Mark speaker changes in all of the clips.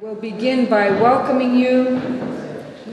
Speaker 1: We'll begin by welcoming you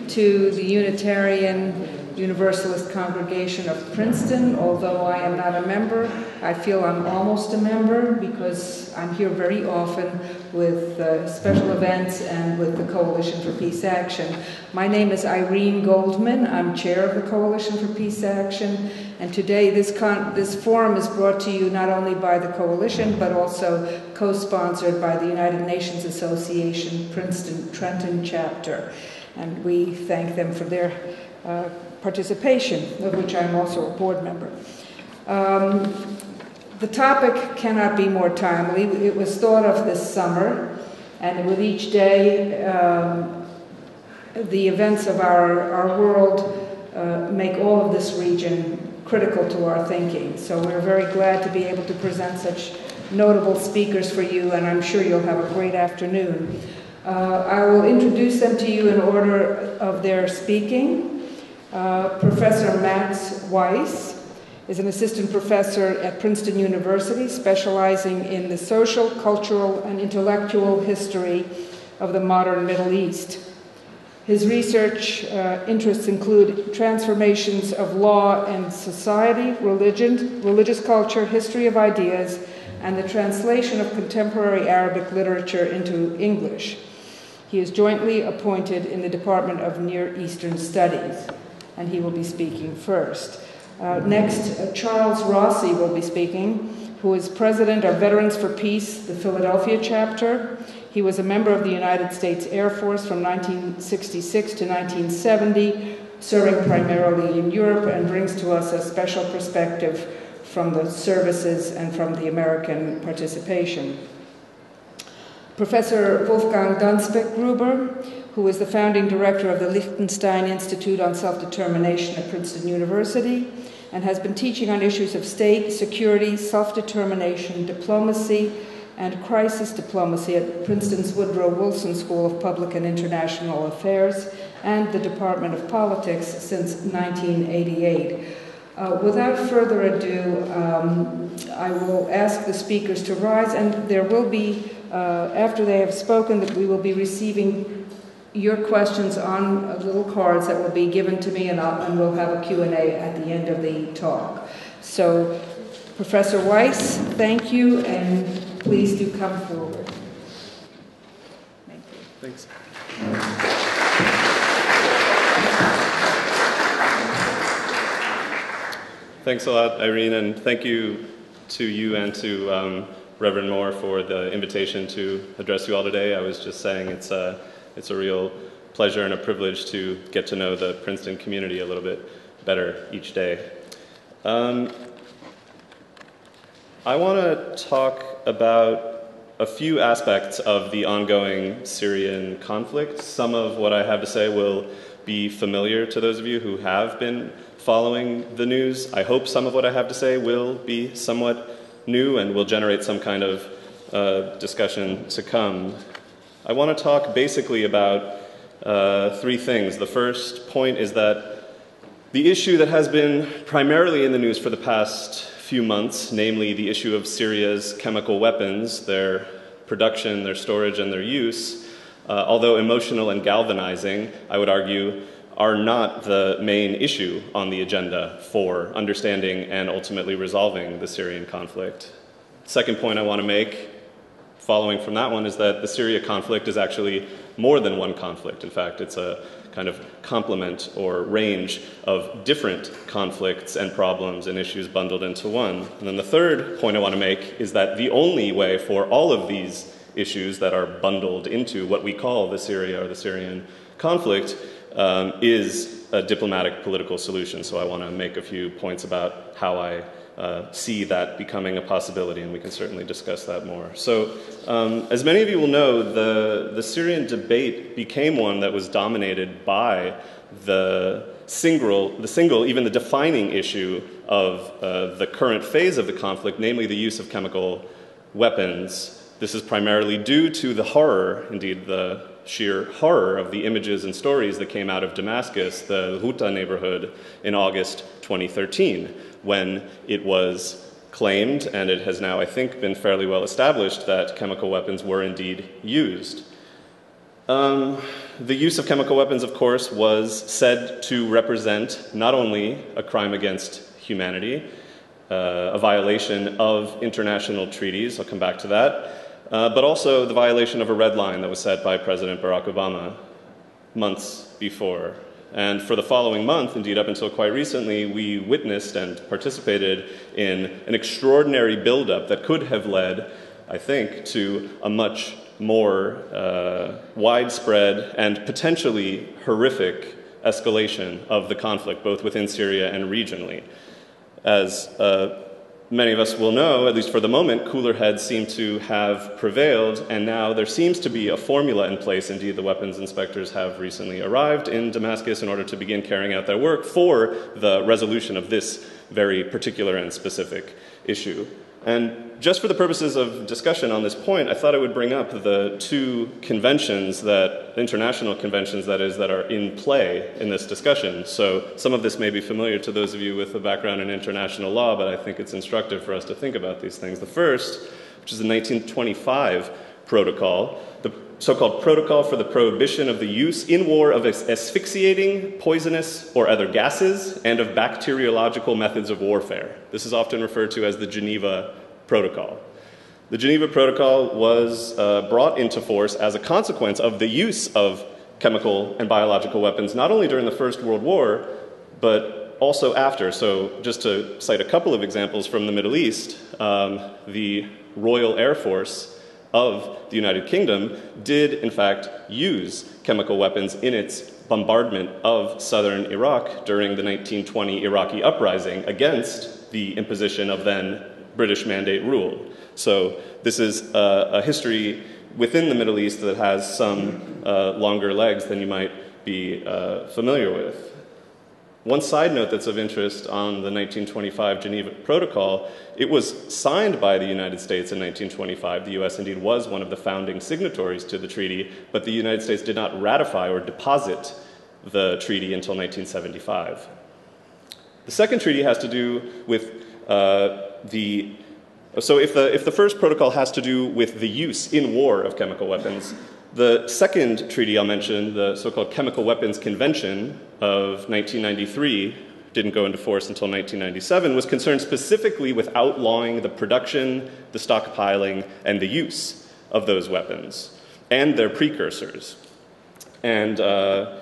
Speaker 1: to the Unitarian Universalist Congregation of Princeton. Although I am not a member, I feel I'm almost a member because I'm here very often with uh, special events and with the Coalition for Peace Action. My name is Irene Goldman. I'm chair of the Coalition for Peace Action, and today this, this forum is brought to you not only by the Coalition but also co sponsored by the United Nations Association Princeton Trenton chapter. And we thank them for their uh, participation, of which I'm also a board member. Um, the topic cannot be more timely. It was thought of this summer, and with each day, um, the events of our, our world uh, make all of this region critical to our thinking. So we're very glad to be able to present such notable speakers for you, and I'm sure you'll have a great afternoon. Uh, I will introduce them to you in order of their speaking. Uh, professor Max Weiss is an assistant professor at Princeton University, specializing in the social, cultural, and intellectual history of the modern Middle East. His research uh, interests include transformations of law and society, religion, religious culture, history of ideas, and the translation of contemporary Arabic literature into English. He is jointly appointed in the Department of Near Eastern Studies and he will be speaking first. Uh, next, uh, Charles Rossi will be speaking, who is president of Veterans for Peace, the Philadelphia chapter. He was a member of the United States Air Force from 1966 to 1970, serving primarily in Europe, and brings to us a special perspective from the services and from the American participation. Professor Wolfgang Danspeckgruber who is the founding director of the Liechtenstein Institute on Self Determination at Princeton University and has been teaching on issues of state, security, self determination, diplomacy, and crisis diplomacy at Princeton's Woodrow Wilson School of Public and International Affairs and the Department of Politics since 1988. Uh, without further ado, um, I will ask the speakers to rise, and there will be, uh, after they have spoken, that we will be receiving your questions on little cards that will be given to me, and, and we'll have a Q&A at the end of the talk. So, Professor Weiss, thank you, and please do come forward.
Speaker 2: Thank you. Thanks. Thanks a lot, Irene, and thank you to you and to um, Reverend Moore for the invitation to address you all today. I was just saying it's uh, it's a real pleasure and a privilege to get to know the Princeton community a little bit better each day. Um, I want to talk about a few aspects of the ongoing Syrian conflict. Some of what I have to say will be familiar to those of you who have been following the news. I hope some of what I have to say will be somewhat new and will generate some kind of uh, discussion to come. I want to talk basically about uh, three things. The first point is that the issue that has been primarily in the news for the past few months, namely the issue of Syria's chemical weapons, their production, their storage, and their use, uh, although emotional and galvanizing, I would argue, are not the main issue on the agenda for understanding and ultimately resolving the Syrian conflict. Second point I want to make following from that one is that the Syria conflict is actually more than one conflict. In fact, it's a kind of complement or range of different conflicts and problems and issues bundled into one. And then the third point I want to make is that the only way for all of these issues that are bundled into what we call the Syria or the Syrian conflict um, is a diplomatic political solution. So I want to make a few points about how I uh, see that becoming a possibility, and we can certainly discuss that more. So, um, as many of you will know, the, the Syrian debate became one that was dominated by the single, the single, even the defining issue of uh, the current phase of the conflict, namely the use of chemical weapons. This is primarily due to the horror, indeed, the sheer horror of the images and stories that came out of Damascus, the Ghouta neighborhood, in August 2013 when it was claimed, and it has now, I think, been fairly well established that chemical weapons were indeed used. Um, the use of chemical weapons, of course, was said to represent not only a crime against humanity, uh, a violation of international treaties, I'll come back to that, uh, but also the violation of a red line that was set by President Barack Obama months before. And for the following month, indeed up until quite recently, we witnessed and participated in an extraordinary buildup that could have led, I think, to a much more uh, widespread and potentially horrific escalation of the conflict, both within Syria and regionally. As uh, many of us will know, at least for the moment, cooler heads seem to have prevailed, and now there seems to be a formula in place. Indeed, the weapons inspectors have recently arrived in Damascus in order to begin carrying out their work for the resolution of this very particular and specific issue. And just for the purposes of discussion on this point, I thought I would bring up the two conventions that, international conventions that is, that are in play in this discussion. So some of this may be familiar to those of you with a background in international law, but I think it's instructive for us to think about these things. The first, which is the 1925 protocol, the so-called Protocol for the Prohibition of the Use in War of Asphyxiating, Poisonous, or Other Gases, and of Bacteriological Methods of Warfare. This is often referred to as the Geneva Protocol. The Geneva Protocol was uh, brought into force as a consequence of the use of chemical and biological weapons, not only during the First World War, but also after. So, just to cite a couple of examples from the Middle East, um, the Royal Air Force of the United Kingdom did, in fact, use chemical weapons in its bombardment of southern Iraq during the 1920 Iraqi uprising against the imposition of then British mandate rule. So, this is a, a history within the Middle East that has some uh, longer legs than you might be uh, familiar with. One side note that's of interest on the 1925 Geneva Protocol, it was signed by the United States in 1925. The US indeed was one of the founding signatories to the treaty, but the United States did not ratify or deposit the treaty until 1975. The second treaty has to do with uh, the so if the, if the first protocol has to do with the use in war of chemical weapons, the second treaty I'll mention, the so called Chemical Weapons Convention of 1993, didn't go into force until 1997, was concerned specifically with outlawing the production, the stockpiling, and the use of those weapons and their precursors. And uh,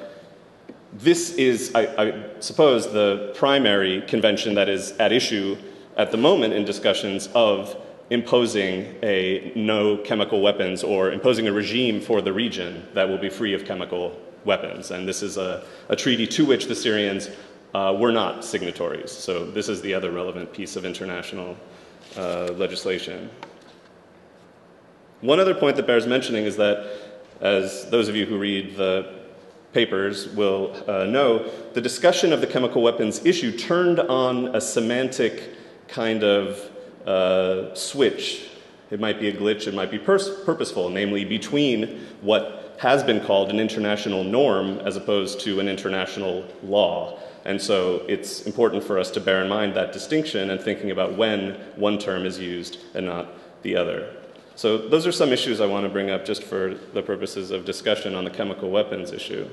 Speaker 2: this is, I, I suppose, the primary convention that is at issue at the moment in discussions of imposing a no chemical weapons or imposing a regime for the region that will be free of chemical weapons. And this is a, a treaty to which the Syrians uh, were not signatories. So this is the other relevant piece of international uh, legislation. One other point that bears mentioning is that, as those of you who read the papers will uh, know, the discussion of the chemical weapons issue turned on a semantic kind of uh, switch. It might be a glitch, it might be pers- purposeful, namely between what has been called an international norm as opposed to an international law. And so it's important for us to bear in mind that distinction and thinking about when one term is used and not the other. So, those are some issues I want to bring up just for the purposes of discussion on the chemical weapons issue.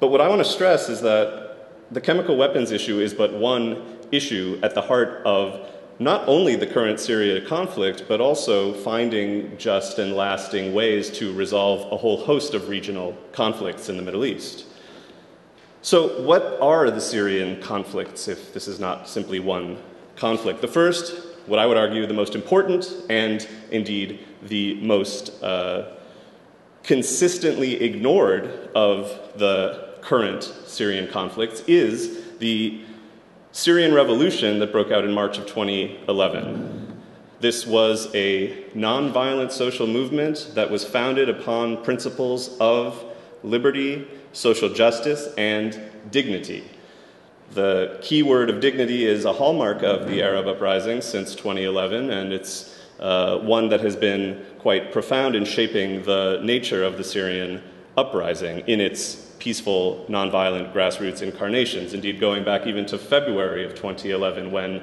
Speaker 2: But what I want to stress is that the chemical weapons issue is but one issue at the heart of not only the current Syria conflict, but also finding just and lasting ways to resolve a whole host of regional conflicts in the Middle East. So, what are the Syrian conflicts if this is not simply one conflict? The first, what I would argue, the most important and indeed the most uh, consistently ignored of the current Syrian conflicts, is the Syrian revolution that broke out in March of 2011. This was a nonviolent social movement that was founded upon principles of liberty, social justice, and dignity. The key word of dignity is a hallmark of the Arab uprising since 2011, and it's uh, one that has been quite profound in shaping the nature of the Syrian uprising in its peaceful, nonviolent grassroots incarnations. Indeed, going back even to February of 2011, when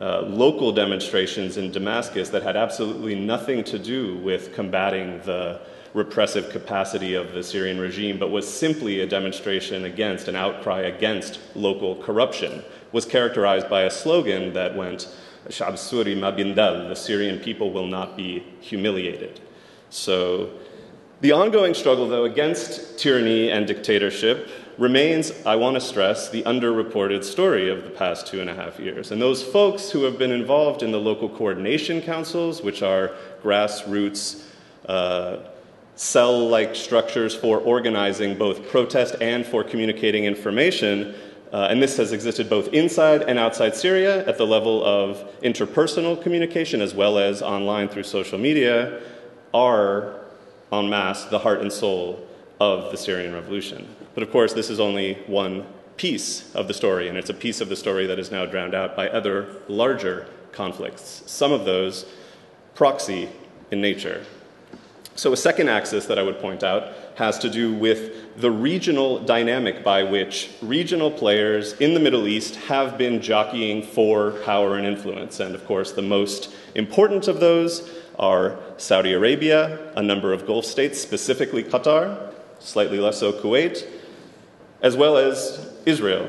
Speaker 2: uh, local demonstrations in Damascus that had absolutely nothing to do with combating the repressive capacity of the Syrian regime, but was simply a demonstration against, an outcry against local corruption, was characterized by a slogan that went, Shab Suri Mabindal, the Syrian people will not be humiliated. So, the ongoing struggle, though, against tyranny and dictatorship remains, I want to stress, the underreported story of the past two and a half years. And those folks who have been involved in the local coordination councils, which are grassroots, uh, cell like structures for organizing both protest and for communicating information, uh, and this has existed both inside and outside Syria at the level of interpersonal communication as well as online through social media, are en masse the heart and soul of the Syrian revolution. But of course, this is only one piece of the story, and it's a piece of the story that is now drowned out by other larger conflicts, some of those proxy in nature. So, a second axis that I would point out has to do with the regional dynamic by which regional players in the Middle East have been jockeying for power and influence. And of course, the most important of those are Saudi Arabia, a number of Gulf states, specifically Qatar, slightly less so Kuwait, as well as Israel,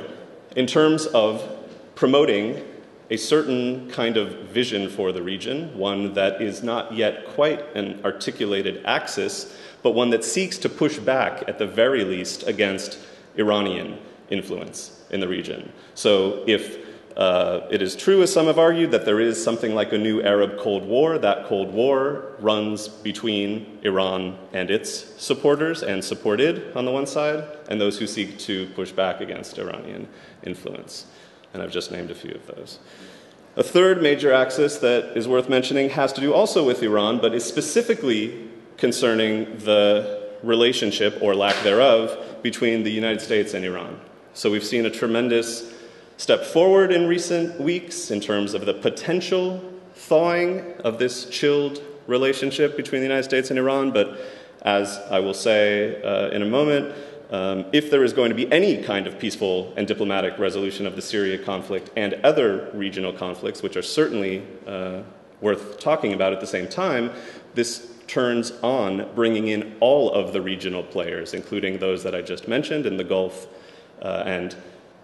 Speaker 2: in terms of promoting a certain kind of vision for the region, one that is not yet quite an articulated axis, but one that seeks to push back, at the very least, against Iranian influence in the region. So if uh, it is true, as some have argued, that there is something like a new Arab Cold War. That Cold War runs between Iran and its supporters and supported on the one side, and those who seek to push back against Iranian influence. And I've just named a few of those. A third major axis that is worth mentioning has to do also with Iran, but is specifically concerning the relationship or lack thereof between the United States and Iran. So we've seen a tremendous step forward in recent weeks in terms of the potential thawing of this chilled relationship between the United States and Iran. But as I will say uh, in a moment, um, if there is going to be any kind of peaceful and diplomatic resolution of the Syria conflict and other regional conflicts, which are certainly uh, worth talking about at the same time, this turns on bringing in all of the regional players, including those that I just mentioned in the Gulf uh, and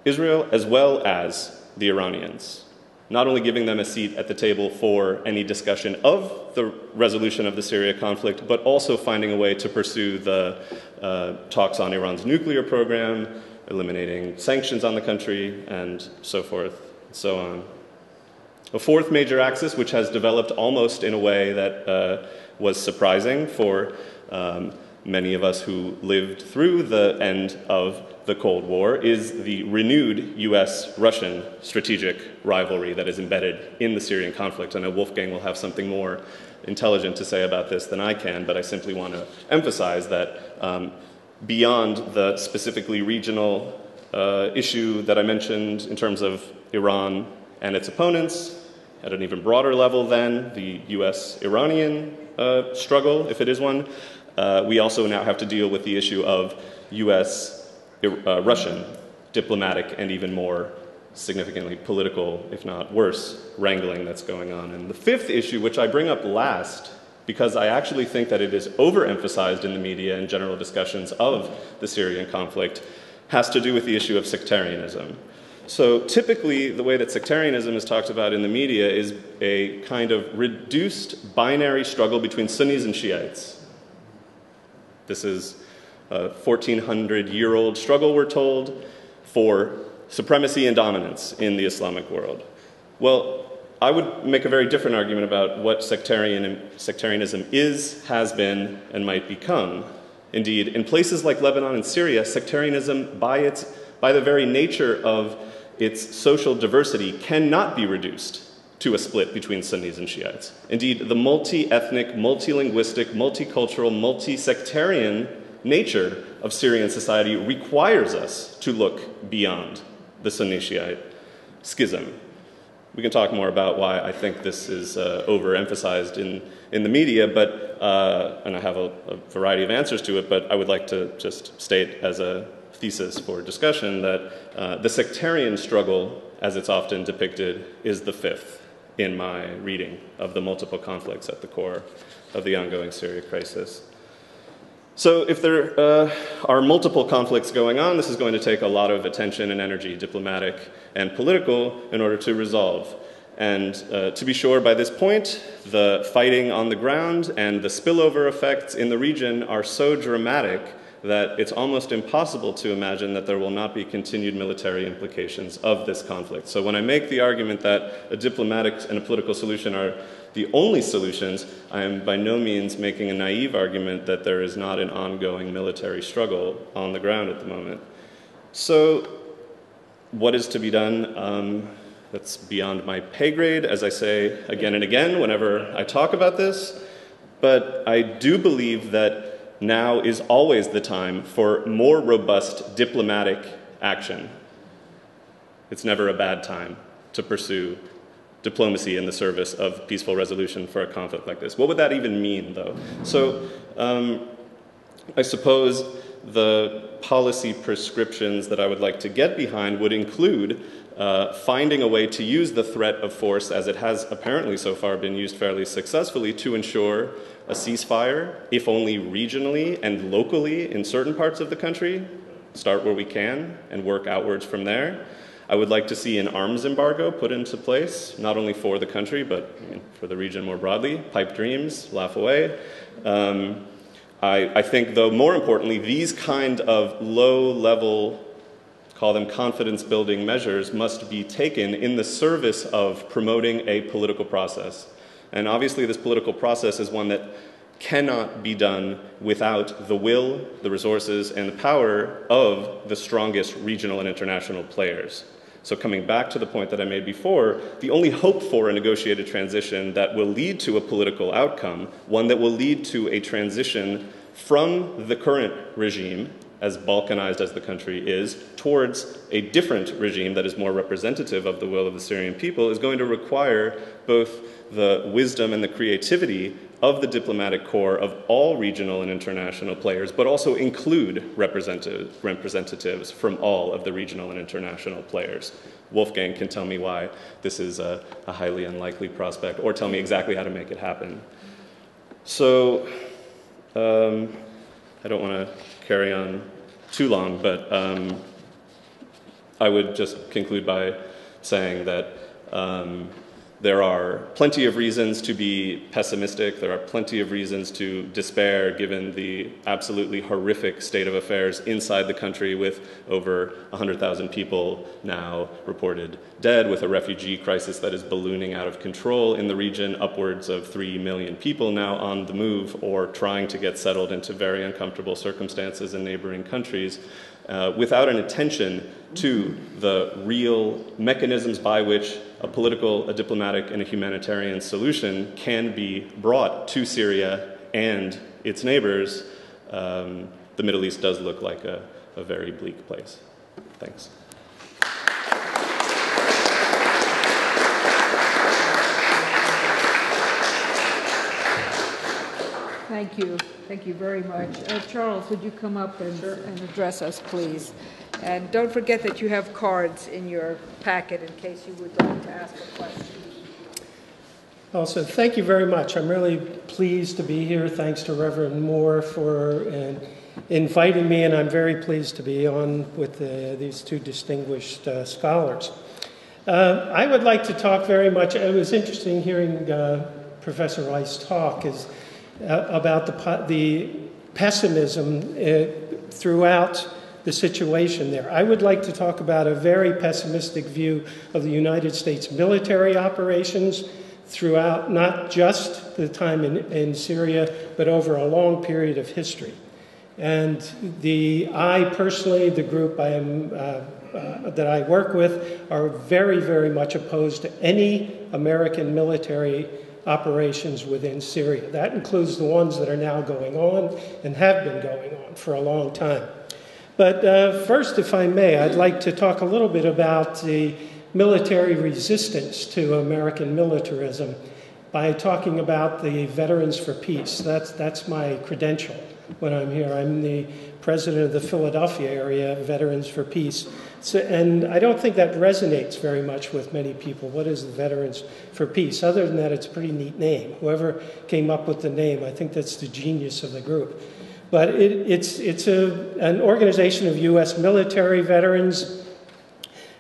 Speaker 2: Israel as well as the Iranians, not only giving them a seat at the table for any discussion of the resolution of the Syria conflict, but also finding a way to pursue the uh, talks on Iran's nuclear program, eliminating sanctions on the country, and so forth and so on. A fourth major axis, which has developed almost in a way that uh, was surprising for um, many of us who lived through the end of the Cold War is the renewed US Russian strategic rivalry that is embedded in the Syrian conflict. I know Wolfgang will have something more intelligent to say about this than I can, but I simply want to emphasize that um, beyond the specifically regional uh, issue that I mentioned in terms of Iran and its opponents, at an even broader level than the US Iranian uh, struggle, if it is one, uh, we also now have to deal with the issue of US uh, Russian diplomatic and even more significantly political, if not worse, wrangling that's going on. And the fifth issue, which I bring up last, because I actually think that it is overemphasized in the media and general discussions of the Syrian conflict, has to do with the issue of sectarianism. So typically, the way that sectarianism is talked about in the media is a kind of reduced binary struggle between Sunnis and Shiites. This is a 1400 year old struggle, we're told, for supremacy and dominance in the Islamic world. Well, I would make a very different argument about what sectarian, sectarianism is, has been, and might become. Indeed, in places like Lebanon and Syria, sectarianism, by, its, by the very nature of its social diversity, cannot be reduced to a split between Sunnis and Shiites. Indeed, the multi ethnic, multilinguistic, multicultural, multi sectarian nature of Syrian society requires us to look beyond the Sunni Shiite schism. We can talk more about why I think this is uh, overemphasized in, in the media, but, uh, and I have a, a variety of answers to it, but I would like to just state as a thesis for discussion that uh, the sectarian struggle, as it's often depicted, is the fifth in my reading of the multiple conflicts at the core of the ongoing Syria crisis. So, if there uh, are multiple conflicts going on, this is going to take a lot of attention and energy, diplomatic and political, in order to resolve. And uh, to be sure, by this point, the fighting on the ground and the spillover effects in the region are so dramatic that it's almost impossible to imagine that there will not be continued military implications of this conflict. So, when I make the argument that a diplomatic and a political solution are the only solutions, I am by no means making a naive argument that there is not an ongoing military struggle on the ground at the moment. So, what is to be done? Um, that's beyond my pay grade, as I say again and again whenever I talk about this. But I do believe that now is always the time for more robust diplomatic action. It's never a bad time to pursue diplomacy in the service of peaceful resolution for a conflict like this. What would that even mean, though? So, um, I suppose the policy prescriptions that I would like to get behind would include uh, finding a way to use the threat of force, as it has apparently so far been used fairly successfully, to ensure a ceasefire, if only regionally and locally in certain parts of the country. Start where we can and work outwards from there. I would like to see an arms embargo put into place, not only for the country, but for the region more broadly. Pipe dreams, laugh away. Um, I, I think, though, more importantly, these kind of low level call them confidence building measures, must be taken in the service of promoting a political process. And obviously, this political process is one that cannot be done without the will, the resources, and the power of the strongest regional and international players. So, coming back to the point that I made before, the only hope for a negotiated transition that will lead to a political outcome, one that will lead to a transition from the current regime as balkanized as the country is, towards a different regime that is more representative of the will of the Syrian people, is going to require both the wisdom and the creativity of the diplomatic corps of all regional and international players, but also include representative, representatives from all of the regional and international players. Wolfgang can tell me why this is a, a highly unlikely prospect, or tell me exactly how to make it happen. So, um, I don't want to carry on too long, but um, I would just conclude by saying that um, there are plenty of reasons to be pessimistic. There are plenty of reasons to despair given the absolutely horrific state of affairs inside the country, with over 100,000 people now reported dead, with a refugee crisis that is ballooning out of control in the region, upwards of 3 million people now on the move or trying to get settled into very uncomfortable circumstances in neighboring countries uh, without an attention to the real mechanisms by which a political, a diplomatic, and a humanitarian solution can be brought to Syria and its neighbors, um, the Middle East does look like a, a very bleak place. Thanks.
Speaker 1: Thank you. Thank you very much. Uh, Charles, would you come up and, sure. and address us, please? And don't forget that you have cards in your packet in case you would like to ask a question.
Speaker 3: Also, thank you very much. I'm really pleased to be here. Thanks to Reverend Moore for uh, inviting me, and I'm very pleased to be on with uh, these two distinguished uh, scholars. Uh, I would like to talk very much. It was interesting hearing uh, Professor Weiss talk. Is about the, the pessimism uh, throughout the situation there. I would like to talk about a very pessimistic view of the United States military operations throughout not just the time in, in Syria, but over a long period of history. And the, I personally, the group I am, uh, uh, that I work with, are very, very much opposed to any American military operations within Syria. That includes the ones that are now going on and have been going on for a long time. But uh, first, if I may, I'd like to talk a little bit about the military resistance to American militarism by talking about the Veterans for Peace. That's, that's my credential when I'm here. I'm the president of the Philadelphia area, Veterans for Peace. So, and I don't think that resonates very much with many people. What is the Veterans for Peace? Other than that, it's a pretty neat name. Whoever came up with the name, I think that's the genius of the group. But it, it's, it's a, an organization of U.S. military veterans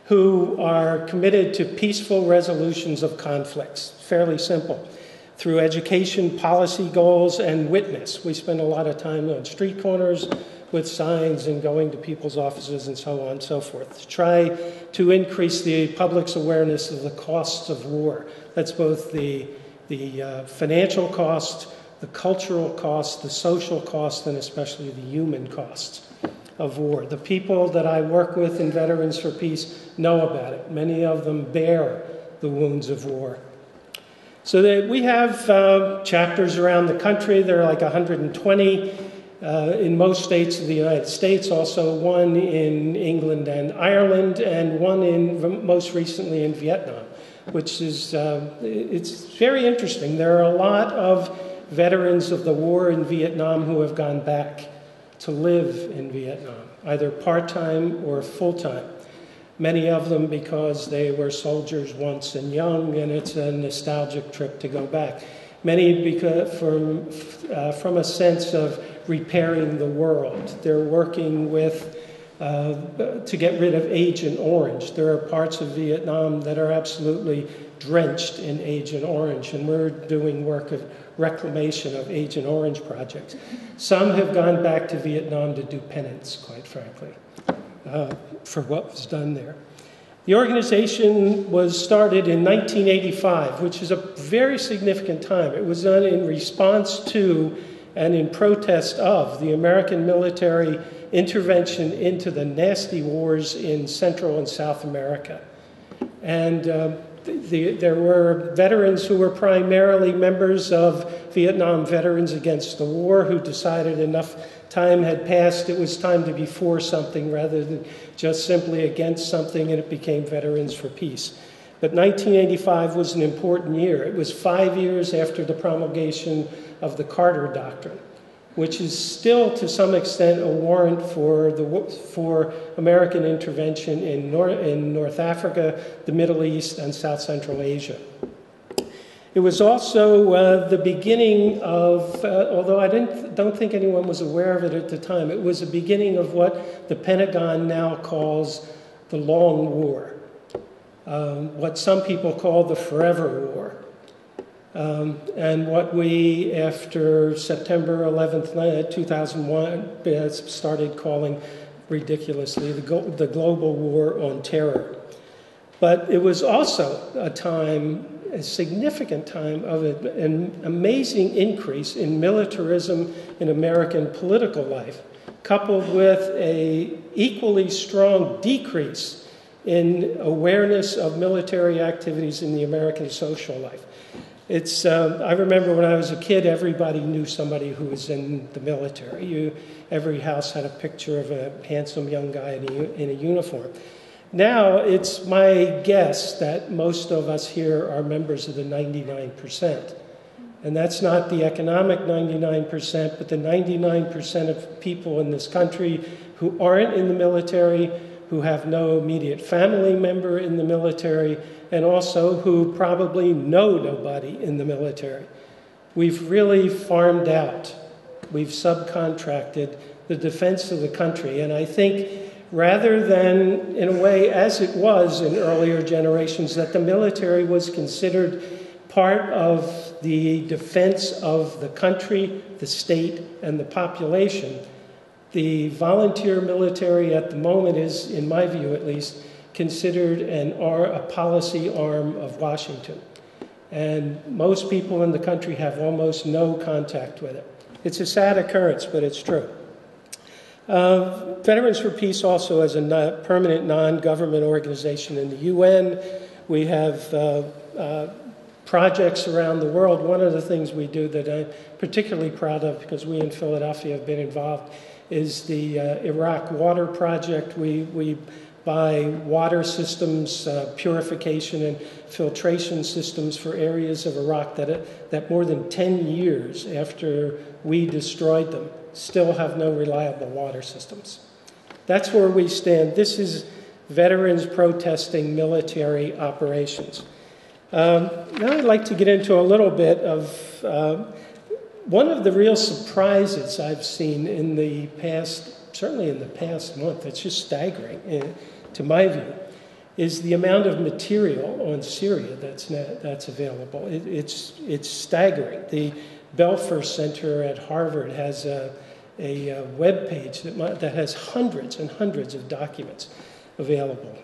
Speaker 3: who are committed to peaceful resolutions of conflicts. Fairly simple. Through education, policy goals, and witness. We spend a lot of time on street corners with signs and going to people's offices and so on and so forth. To try to increase the public's awareness of the costs of war. That's both the, the uh, financial cost, the cultural cost, the social cost, and especially the human cost of war. The people that I work with in Veterans for Peace know about it. Many of them bear the wounds of war. So that we have uh, chapters around the country. There are like 120 uh, in most states of the United States, also one in England and Ireland, and one in most recently in Vietnam, which is uh, it's very interesting. There are a lot of veterans of the war in Vietnam who have gone back to live in Vietnam, either part time or full time. Many of them because they were soldiers once and young, and it's a nostalgic trip to go back. Many because from, uh, from a sense of repairing the world. They're working with uh, to get rid of Agent Orange. There are parts of Vietnam that are absolutely drenched in Agent Orange, and we're doing work of reclamation of Agent Orange projects. Some have gone back to Vietnam to do penance, quite frankly, uh, for what was done there. The organization was started in 1985, which is a very significant time. It was done in response to and in protest of the American military intervention into the nasty wars in Central and South America. And uh, the, there were veterans who were primarily members of Vietnam Veterans Against the War who decided enough time had passed, it was time to be for something rather than just simply against something, and it became Veterans for Peace. But 1985 was an important year. It was five years after the promulgation of the Carter Doctrine, which is still to some extent a warrant for, the, for American intervention in, in North Africa, the Middle East, and South Central Asia. It was also uh, the beginning of, uh, although I didn't, don't think anyone was aware of it at the time, it was the beginning of what the Pentagon now calls the Long War, um, what some people call the Forever War. Um, and what we, after September 11th, 2001, started calling ridiculously the, go- the global war on terror. But it was also a time, a significant time, of an amazing increase in militarism in American political life, coupled with a equally strong decrease in awareness of military activities in the American social life. It's, uh, I remember when I was a kid, everybody knew somebody who was in the military. You, every house had a picture of a handsome young guy in a, in a uniform. Now, it's my guess that most of us here are members of the 99%. And that's not the economic 99%, but the 99% of people in this country who aren't in the military, who have no immediate family member in the military, and also who probably know nobody in the military. We've really farmed out, we've subcontracted the defense of the country. And I think rather than, in a way, as it was in earlier generations, that the military was considered part of the defense of the country, the state, and the population. The volunteer military at the moment is, in my view at least, considered an a policy arm of Washington. And most people in the country have almost no contact with it. It's a sad occurrence, but it's true. Uh, Veterans for Peace also has a permanent non government organization in the UN. We have uh, uh, projects around the world. One of the things we do that I'm particularly proud of because we in Philadelphia have been involved is the uh, Iraq Water Project. We, we by water systems, uh, purification and filtration systems for areas of Iraq that, that more than 10 years after we destroyed them still have no reliable water systems. That's where we stand. This is veterans protesting military operations. Um, now I'd like to get into a little bit of uh, one of the real surprises I've seen in the past, certainly in the past month, it's just staggering uh, to my view, is the amount of material on Syria that's, that's available. It, it's, it's staggering. The Belfer Center at Harvard has a, a, a web page that, that has hundreds and hundreds of documents available.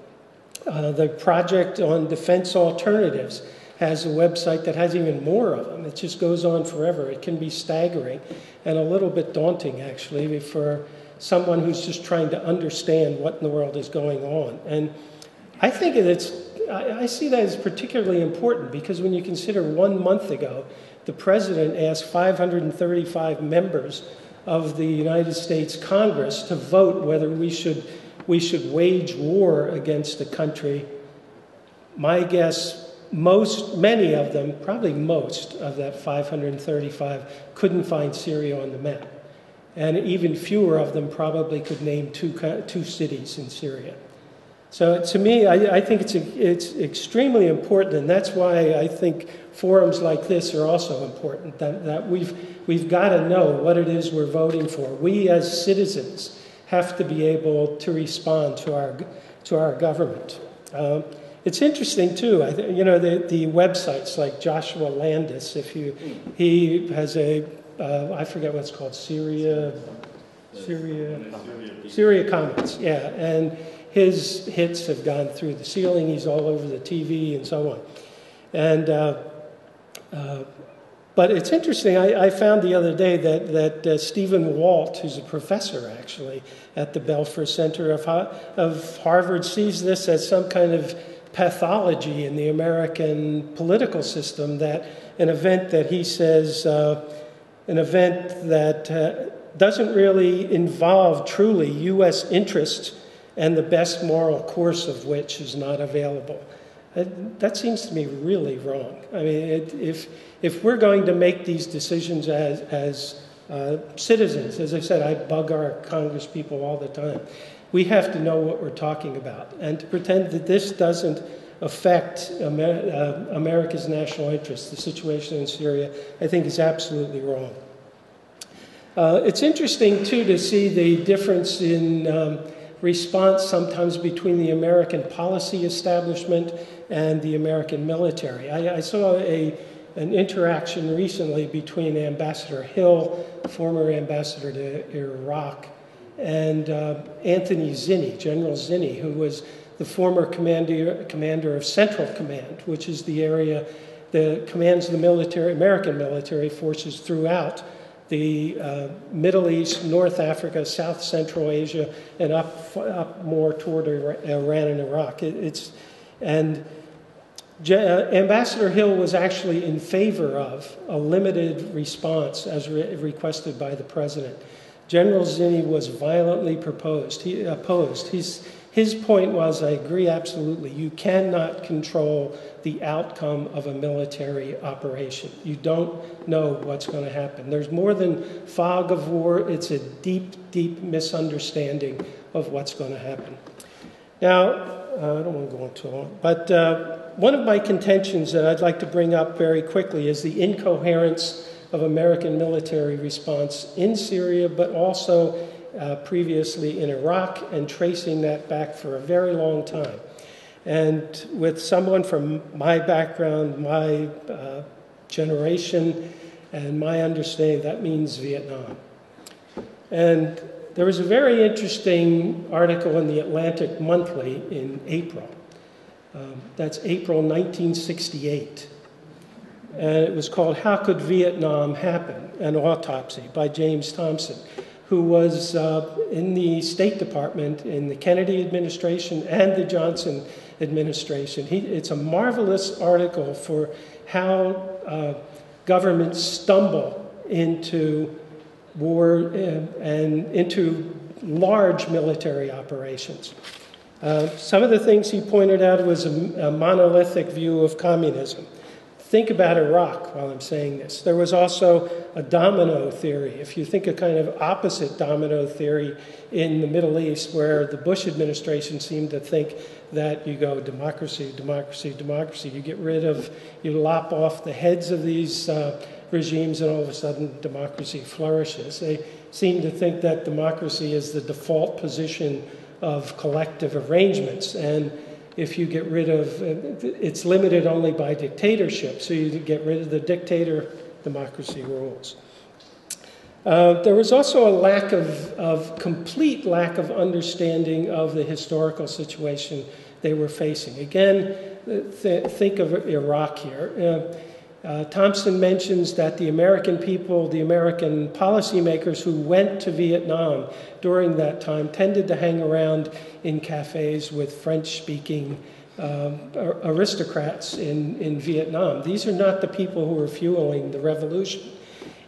Speaker 3: Uh, the project on defense alternatives has a website that has even more of them. It just goes on forever. It can be staggering and a little bit daunting, actually, for someone who's just trying to understand what in the world is going on. And I think it's, I see that as particularly important because when you consider one month ago, the president asked 535 members of the United States Congress to vote whether we should, we should wage war against a country. My guess, most, many of them, probably most of that 535, couldn't find Syria on the map. And even fewer of them probably could name two, two cities in Syria. So to me, I, I think it's, a, it's extremely important, and that's why I think forums like this are also important, that, that we've, we've got to know what it is we're voting for. We as citizens have to be able to respond to our, to our government. Um, it's interesting too. You know the, the websites like Joshua Landis. If you, he has a uh, I forget what it's called Syria, Syria, Syria comments. Yeah, and his hits have gone through the ceiling. He's all over the TV and so on. And uh, uh, but it's interesting. I, I, found the other day that that uh, Stephen Walt, who's a professor actually at the Belfer Center of, of Harvard, sees this as some kind of pathology in the American political system. That an event that he says, uh, an event that uh, doesn't really involve truly U.S. interests and the best moral course of which is not available. That seems to me really wrong. I mean, it, if, if we're going to make these decisions as, as uh, citizens, as I said, I bug our Congress people all the time, we have to know what we're talking about. And to pretend that this doesn't affect Amer- uh, America's national interests, the situation in Syria, I think is absolutely wrong. Uh, it's interesting, too, to see the difference in. Um, response sometimes between the American policy establishment and the American military. I, I saw a, an interaction recently between Ambassador Hill, former ambassador to Iraq, and uh, Anthony Zinni, General Zinni, who was the former commander, commander of Central Command, which is the area that commands the military, American military forces throughout the uh, Middle East, North Africa, South Central Asia, and up, up more toward Iran and Iraq. It, it's, and uh, Ambassador Hill was actually in favor of a limited response as re- requested by the president. General Zinni was violently proposed, he, opposed. He's, his point was I agree absolutely. You cannot control the outcome of a military operation. You don't know what's going to happen. There's more than fog of war, it's a deep, deep misunderstanding of what's going to happen. Now, uh, I don't want to go on too long, but uh, one of my contentions that I'd like to bring up very quickly is the incoherence of American military response in Syria, but also uh, previously in Iraq and tracing that back for a very long time. And with someone from my background, my uh, generation, and my understanding, that means Vietnam. And there was a very interesting article in the Atlantic Monthly in April. Um, that's April 1968. And it was called How Could Vietnam Happen? An Autopsy by James Thomson who was uh, in the State Department in the Kennedy administration and the Johnson administration. He, it's a marvelous article for how uh, governments stumble into war and, uh, into large military operations. Uh, some of the things he pointed out was a, a monolithic view of communism. Think about Iraq while I'm saying this. There was also a domino theory. If you think a kind of opposite domino theory in the Middle East, where the Bush administration seemed to think that you go democracy, democracy, democracy, you get rid of, you lop off the heads of these uh, regimes, and all of a sudden democracy flourishes. They seem to think that democracy is the default position of collective arrangements. And if you get rid of, it's limited only by dictatorship. So you get rid of the dictator, democracy rules. Uh, there was also a lack of, of, complete lack of understanding of the historical situation they were facing. Again, th- think of Iraq here. Uh, uh, Thomson mentions that the American people, the American policymakers who went to Vietnam during that time, tended to hang around in cafes with French speaking um, aristocrats in, in Vietnam. These are not the people who were fueling the revolution.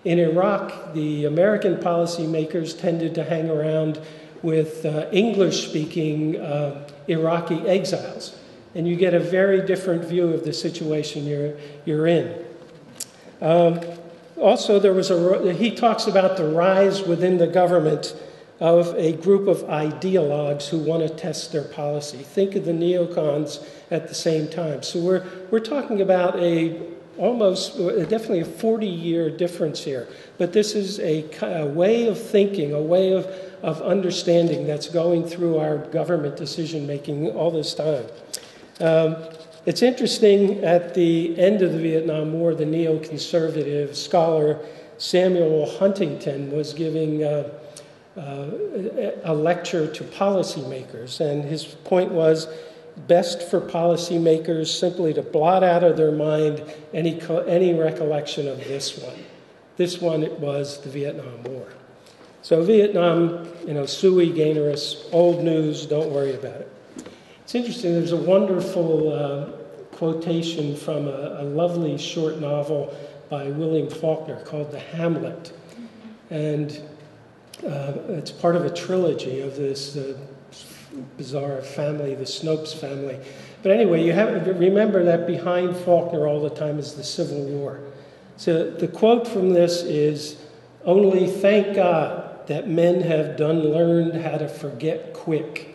Speaker 3: In Iraq, the American policymakers tended to hang around with uh, English speaking uh, Iraqi exiles. And you get a very different view of the situation you're, you're in. Um, also, there was a, he talks about the rise within the government of a group of ideologues who want to test their policy. Think of the neocons at the same time. So we're, we're talking about a almost, definitely a 40 year difference here. But this is a, a way of thinking, a way of, of understanding that's going through our government decision making all this time. Um, it's interesting, at the end of the Vietnam War, the neoconservative scholar Samuel Huntington was giving uh, uh, a lecture to policymakers, and his point was best for policymakers simply to blot out of their mind any, any recollection of this one. This one it was the Vietnam War. So Vietnam, you know, sui generis, old news, don't worry about it. It's interesting, there's a wonderful uh, quotation from a, a, lovely short novel by William Faulkner called The Hamlet. And uh, it's part of a trilogy of this uh, bizarre family, the Snopes family. But anyway, you have to remember that behind Faulkner all the time is the Civil War. So the quote from this is Only thank God that men have done learned how to forget quick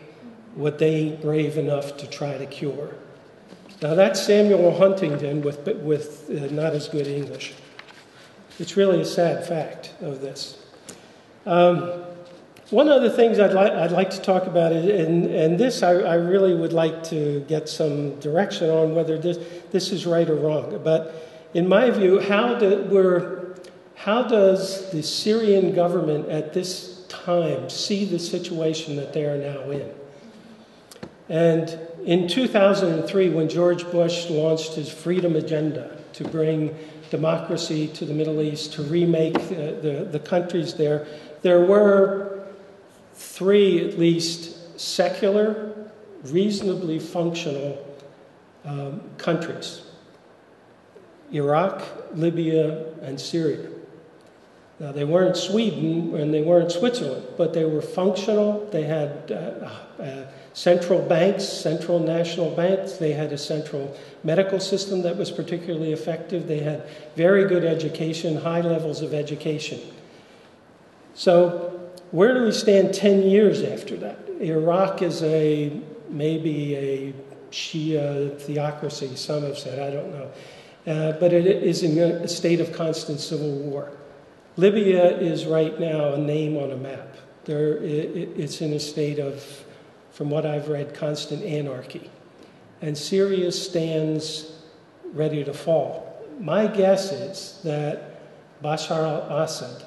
Speaker 3: what they ain't brave enough to try to cure. Now that's Samuel Huntington with, with uh, not as good English. It's really a sad fact of this. Um, one of the things I'd, li- I'd like to talk about, is, and, and this I, I, really would like to get some direction on whether this, this is right or wrong. But in my view, how, do, how does the Syrian government at this time see the situation that they are now in? And in 2003, when George Bush launched his freedom agenda to bring democracy to the Middle East, to remake the, the, the countries there, there were three at least secular, reasonably functional um, countries Iraq, Libya, and Syria. Now, they weren't Sweden and they weren't Switzerland, but they were functional. They had uh, uh, central banks, central national banks. They had a central medical system that was particularly effective. They had very good education, high levels of education. So, where do we stand 10 years after that? Iraq is a maybe a Shia theocracy, some have said, I don't know. Uh, but it is in a state of constant civil war. Libya is right now a name on a map. There, it, it's in a state of, from what I've read, constant anarchy. And Syria stands ready to fall. My guess is that Bashar al Assad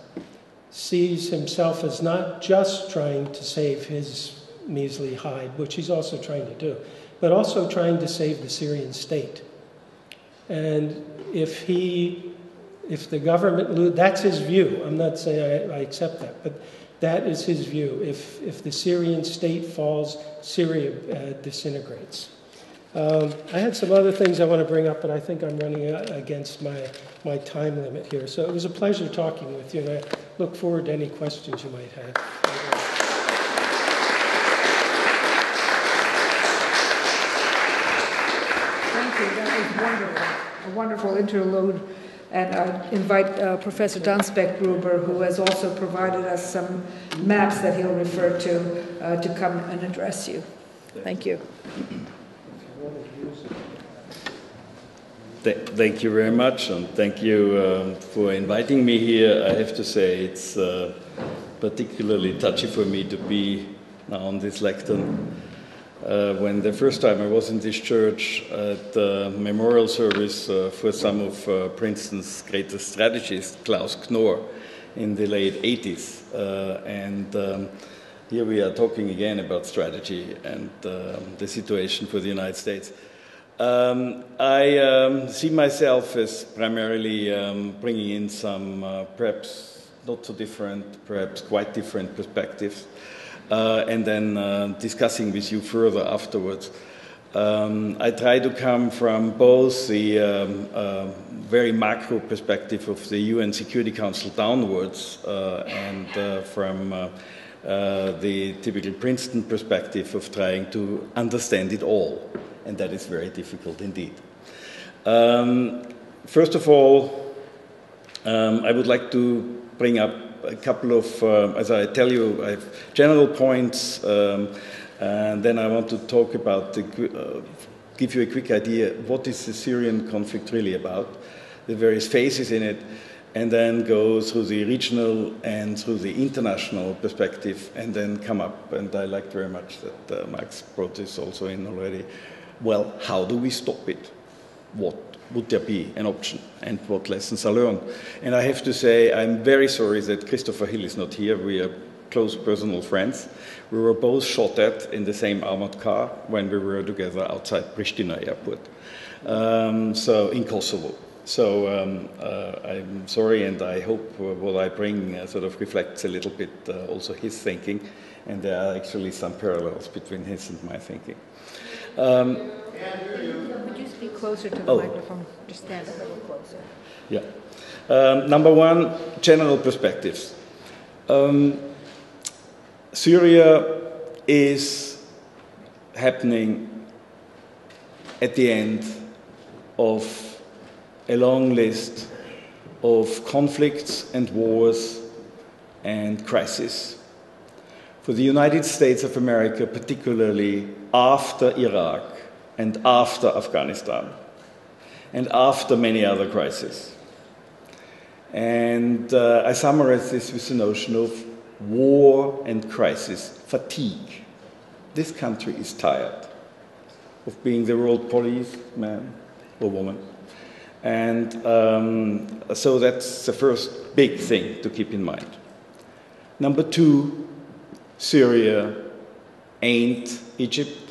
Speaker 3: sees himself as not just trying to save his measly hide, which he's also trying to do, but also trying to save the Syrian state. And if he if the government, that's his view. I'm not saying I, I, accept that, but that is his view. If, if the Syrian state falls, Syria uh, disintegrates. Um, I had some other things I want to bring up, but I think I'm running against my, my time limit here. So it was a pleasure talking with you, and I look forward to any questions you might have.
Speaker 1: Thank you. That was wonderful. A wonderful interlude. And I invite uh, Professor Danspeckgruber, who has also provided us some maps that he'll refer to, uh, to come and address you. Thank you.
Speaker 4: Th- thank you very much, and thank you um, for inviting me here. I have to say it's uh, particularly touchy for me to be now on this lectern. Uh, when the first time I was in this church at the memorial service uh, for some of uh, Princeton's greatest strategists, Klaus Knorr, in the late 80s. Uh, and um, here we are talking again about strategy and um, the situation for the United States. Um, I um, see myself as primarily um, bringing in some uh, perhaps not so different, perhaps quite different perspectives, and then uh, discussing with you further afterwards. Um, I try to come from both the um, uh, very macro perspective of the UN Security Council downwards uh, and uh, from the typical Princeton perspective of trying to understand it all and that is very difficult indeed. Um, first of all, um, I would like to bring up a couple of, uh, as I tell you, I have general points, um, and then I want to talk about, the, uh, give you a quick idea what is the Syrian conflict really about, the various phases in it, and then go through the regional and through the international perspective, and then come up. And I liked very much that uh, Max brought this also in already well, how do we stop it? What would there be an option and what lessons are learned? And I have to say, I'm very sorry that Christopher Hill is not here. We are close personal friends. We were both shot at in the same armored car when we were together outside Pristina airport, um, so in Kosovo. So um, uh, I'm sorry, and I hope uh, what I bring uh, sort of reflects a little bit uh, also his thinking, and there are actually some parallels between his and my thinking.
Speaker 5: Um, Would you speak closer to the oh. microphone? Just stand a little closer.
Speaker 4: Yeah. Um, number one, general perspectives. Um, Syria is happening at the end of a long list of conflicts and wars and crises for the United States of America, particularly after Iraq and after Afghanistan and after many other crises. And uh, I summarize this with the notion of war and crisis fatigue. This country is tired of being the world police man or woman. And um, so that's the first big thing to keep in mind. Number two, Syria ain't Egypt,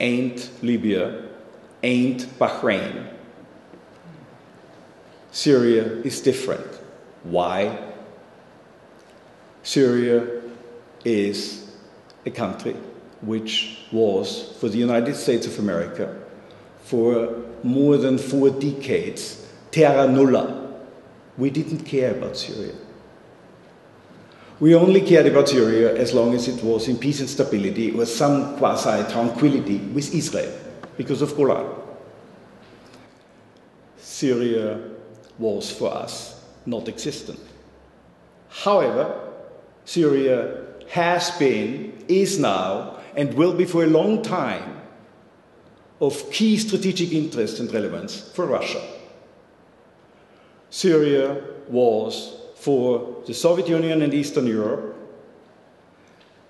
Speaker 4: ain't Libya, ain't Bahrain. Syria is different. Why? Syria is a country which was, for the United States of America, for more than four decades, terra nulla. We didn't care about Syria. We only cared about Syria as long as it was in peace and stability or some quasi tranquility with Israel because of Golan. Syria was for us not existent. However, Syria has been, is now, and will be for a long time of key strategic interest and relevance for Russia. Syria was for the Soviet Union and Eastern Europe,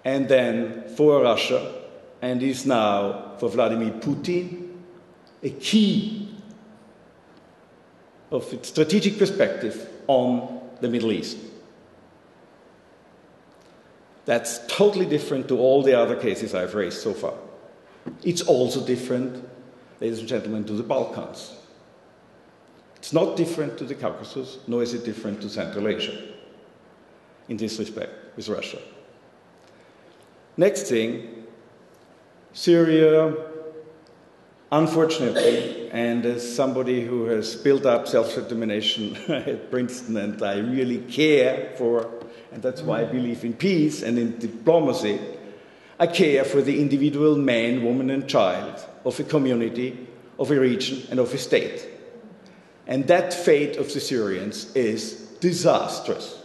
Speaker 4: and then for Russia, and is now for Vladimir Putin a key of its strategic perspective on the Middle East. That's totally different to all the other cases I've raised so far. It's also different, ladies and gentlemen, to the Balkans. It's not different to the Caucasus, nor is it different to Central Asia in this respect with Russia. Next thing, Syria, unfortunately, and as somebody who has built up self determination at Princeton, and I really care for, and that's why I believe in peace and in diplomacy, I care for the individual man, woman, and child of a community, of a region, and of a state. And that fate of the Syrians is disastrous.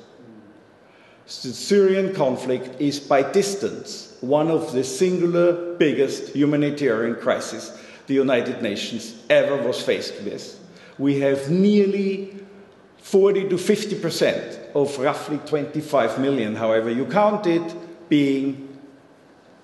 Speaker 4: The Syrian conflict is by distance one of the singular biggest humanitarian crises the United Nations ever was faced with. We have nearly 40 to 50 percent of roughly 25 million, however you count it, being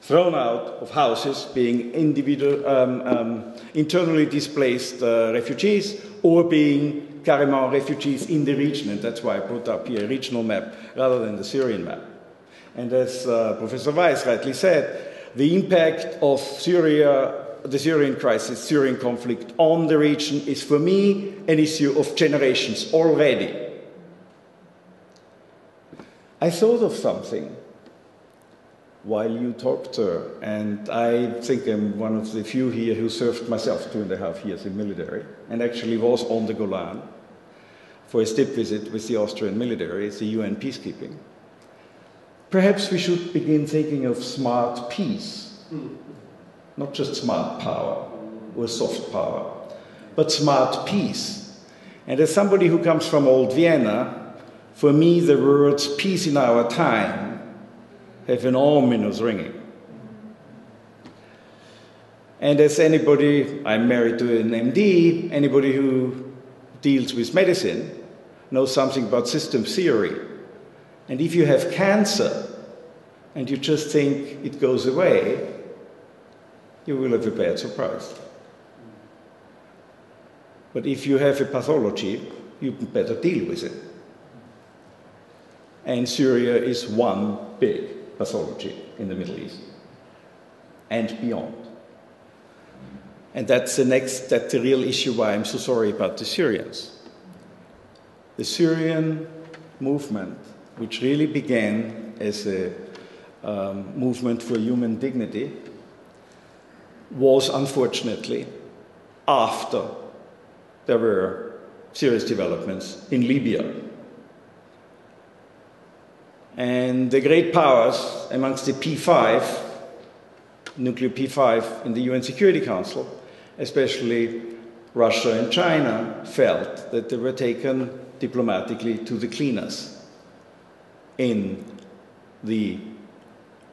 Speaker 4: thrown out of houses, being individual, um, um, internally displaced uh, refugees, or being carrément refugees in the region. And that's why I put up here a regional map rather than the Syrian map. And as uh, Professor Weiss rightly said, the impact of Syria, the Syrian crisis, Syrian conflict on the region is for me an issue of generations already. I thought of something while you talked, sir, and I think I'm one of the few here who served myself two and a half years in military and actually was on the Golan for a step visit with the Austrian military, the UN peacekeeping. Perhaps we should begin thinking of smart peace, not just smart power or soft power, but smart peace. And as somebody who comes from old Vienna, for me the words peace in our time have an ominous ringing. And as anybody, I'm married to an MD, anybody who deals with medicine knows something about system theory. And if you have cancer and you just think it goes away, you will have a bad surprise. But if you have a pathology, you better deal with it. And Syria is one big pathology in the Middle East and beyond. And that's the next, that's the real issue why I'm so sorry about the Syrians. The Syrian movement, which really began as a um, movement for human dignity, was unfortunately after there were serious developments in Libya and the great powers amongst the P5, nuclear P5 in the UN Security Council, especially Russia and China, felt that they were taken diplomatically to the cleaners in the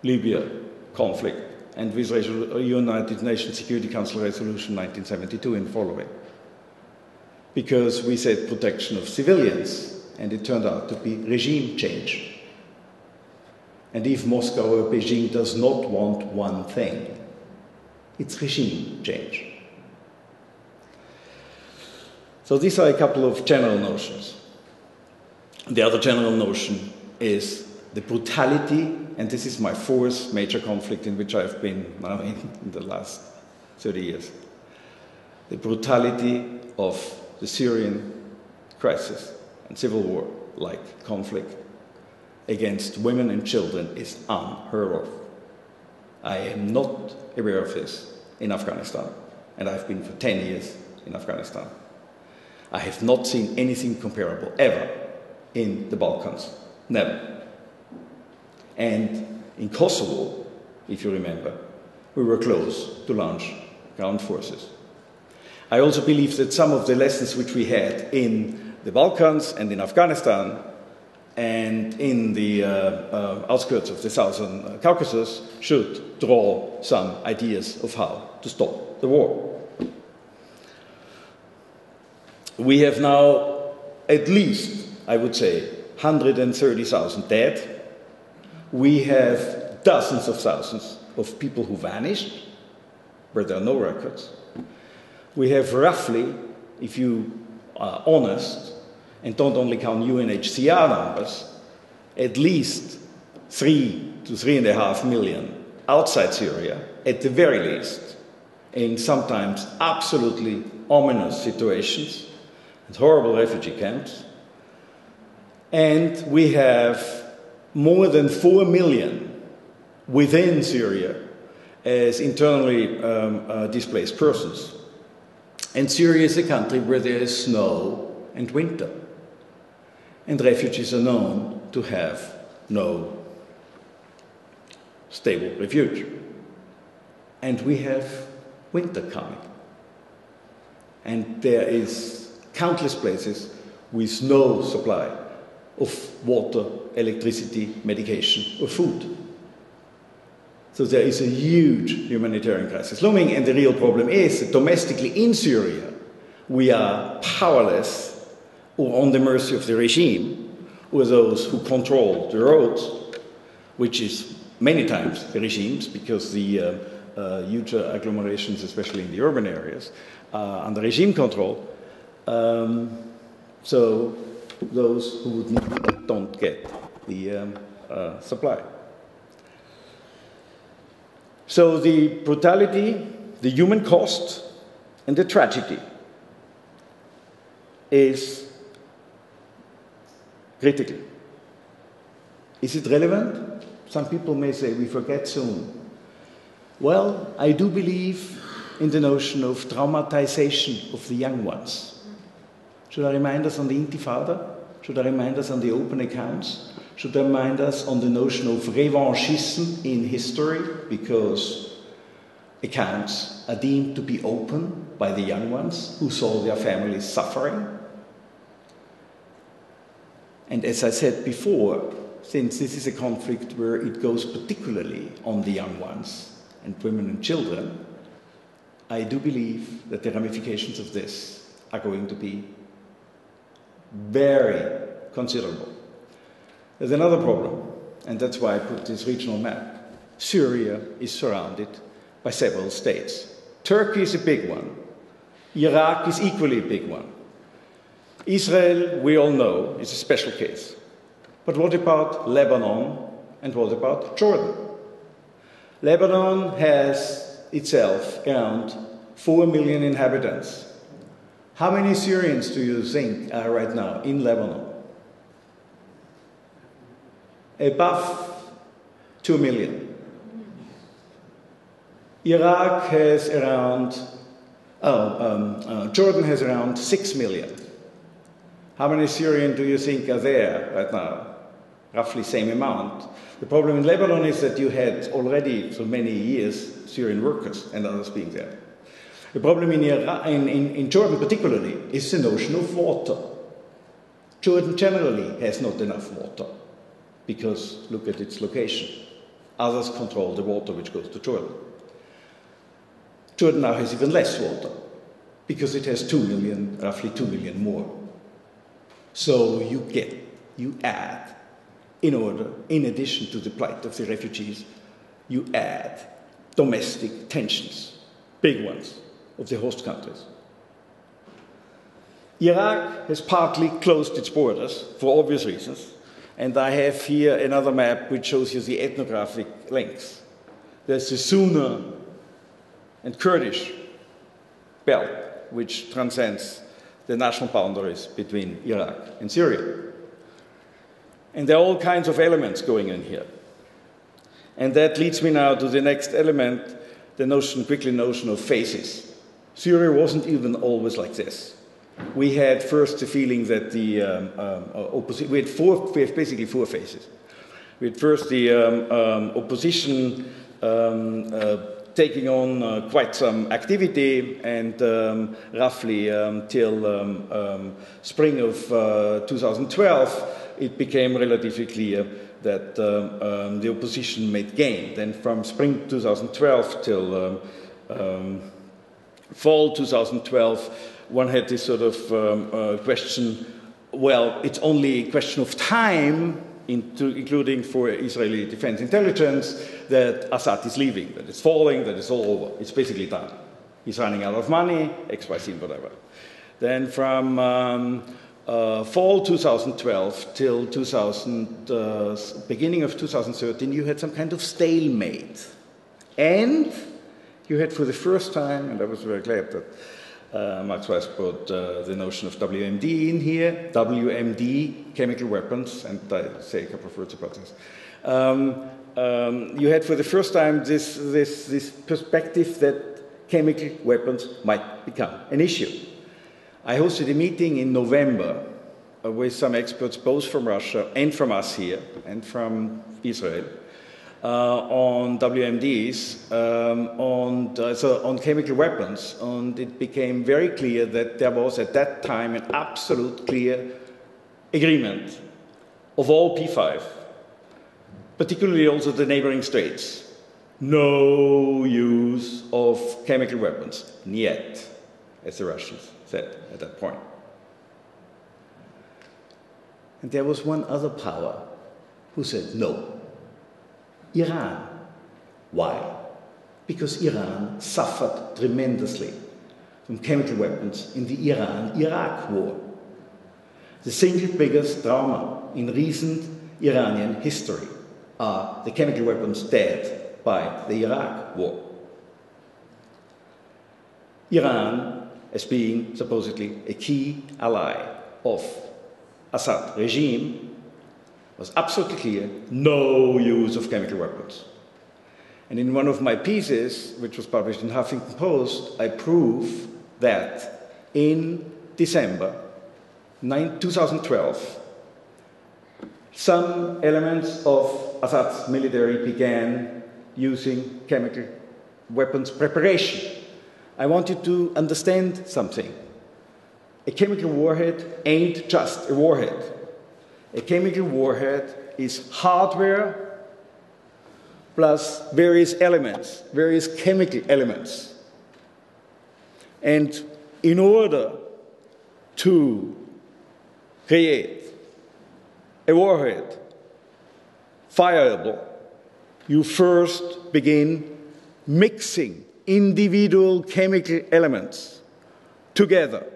Speaker 4: Libya conflict and with United Nations Security Council Resolution 1972 and following. Because we said protection of civilians, and it turned out to be regime change. And if Moscow or Beijing does not want one thing, it's regime change. So these are a couple of general notions. The other general notion is the brutality, and this is my fourth major conflict in which I've been now in, the last 30 years. The brutality of the Syrian crisis and civil war like conflict against women and children is unheard of. I am not aware of this in Afghanistan, and I've been for 10 years in Afghanistan. I have not seen anything comparable ever in the Balkans. Never. And in Kosovo, if you remember, we were close to launch ground forces. I also believe that some of the lessons which we had in the Balkans and in Afghanistan and in the uh, uh, outskirts of the southern Caucasus should draw some ideas of how to stop the war. We have now at least, I would say, 130,000 dead. We have dozens of thousands of people who vanished, where there are no records. We have roughly, if you are honest, and don't only count UNHCR numbers, at least three to three and a half million outside Syria, at the very least, in sometimes absolutely ominous situations and horrible refugee camps. And we have more than four million within Syria as internally um, uh, displaced persons. And Syria is a country where there is snow and winter and refugees are known to have no stable refuge. And we have winter coming. And there is countless places with no supply of water, electricity, medication, or food. So there is a huge humanitarian crisis looming, and the real problem is that domestically in Syria, we are powerless or on the mercy of the regime or those who control the roads, which is many times the regimes, because the uh, uh, huge agglomerations, especially in the urban areas, are under regime control. Um, so those who would need don't get the um, uh, supply. So the brutality, the human cost, and the tragedy is critical. Is it relevant? Some people may say we forget soon. Well, I do believe in the notion of traumatization of the young ones. Should I remind us on the Intifada? Should I remind us on the open accounts? Should I remind us on the notion of revanchism in history? Because accounts are deemed to be open by the young ones who saw their families suffering. And as I said before, since this is a conflict where it goes particularly on the young ones and women and children, I do believe that the ramifications of this are going to be very considerable. There's another problem, and that's why I put this regional map. Syria is surrounded by several states. Turkey is a big one. Iraq is equally a big one. Israel, we all know, is a special case. But what about Lebanon and what about Jordan? Lebanon has itself around 4 million inhabitants. How many Syrians do you think are right now in Lebanon? Above 2 million. Iraq has around, oh, um, uh, Jordan has around 6 million. How many Syrians do you think are there right now? Roughly same amount. The problem in Lebanon is that you had already for many years Syrian workers and others being there. The problem in, Iraq, in, in, in Jordan particularly is the notion of water. Jordan generally has not enough water because look at its location. Others control the water which goes to Jordan. Jordan now has even less water because it has 2 million, roughly 2 million more. So you get, you add, in order, in addition to the plight of the refugees, you add domestic tensions, big ones, of the host countries. Iraq has partly closed its borders for obvious reasons, and I have here another map which shows you the ethnographic links. There's the Sunni and Kurdish belt, which transcends the national boundaries between Iraq and Syria. And there are all kinds of elements going in here. And that leads me now to the next element, the notion, quickly notion of phases. Syria wasn't even always like this. We had first the feeling that the um, um, opposition, we had four, we have basically four phases. We had first the um, um opposition um, uh, taking on uh, quite some activity, and um, roughly till spring of uh, 2012, it became relatively clear that the opposition made gain. Then from spring 2012 till fall 2012, one had this sort of um, uh, question well, it's only a question of time, including for Israeli defense intelligence, that Assad is leaving, that it's falling, that it's all over. It's basically done. He's running out of money, X, Y, Z, whatever. Then from um, uh, fall 2012 till 2000, uh, beginning of 2013, you had some kind of stalemate. And you had for the first time, and I was very glad that uh, Max Weiss brought uh, the notion of WMD in here, WMD, chemical weapons, and I say a couple of words about this. Um, um, you had for the first time this, this, this perspective that chemical weapons might become an issue. I hosted a meeting in November uh, with some experts, both from Russia and from us here, and from Israel, uh, on WMDs, um, on, uh, so on chemical weapons, and it became very clear that there was at that time an absolute clear agreement of all P5, particularly also the neighboring states, no use of chemical weapons, yet, as the Russians said at that point. And there was one other power who said no. Iran. Why? Because Iran suffered tremendously from chemical weapons in the Iran Iraq war. The single biggest trauma in recent Iranian history are the chemical weapons dead by the Iraq war. Iran, as being supposedly a key ally of Assad regime, was absolutely clear no use of chemical weapons. And in one of my pieces, which was published in Huffington Post, I prove that in December 2012, some elements of Assad's military began using chemical weapons preparation. I want you to understand something. A chemical warhead ain't just a warhead. A chemical warhead is hardware plus various elements, various chemical elements. And in order to create a warhead fireable, you first begin mixing individual chemical elements together,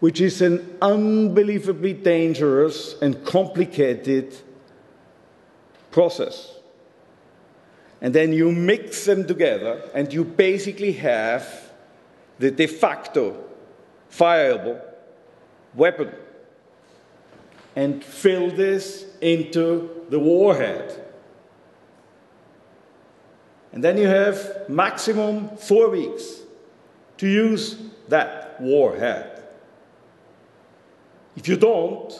Speaker 4: which is an unbelievably dangerous and complicated process. And then you mix them together, and you basically have the de facto fireable weapon and fill this into the warhead. And then you have maximum four weeks to use that warhead. If you don't,